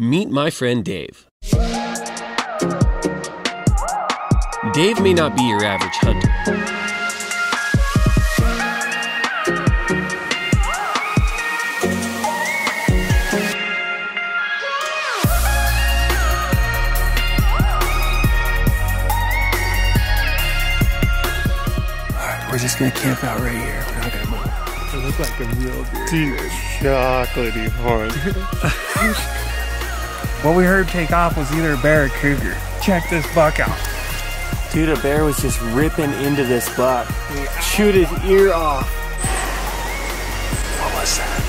Meet my friend Dave. Dave may not be your average hunter. We're just gonna camp out right here. We're not gonna move. It looks like a real deer. Dude, chocolatey horn. What we heard take off was either a bear or cougar. Check this buck out. Dude, a bear was just ripping into this buck. Shoot his ear off. What was that?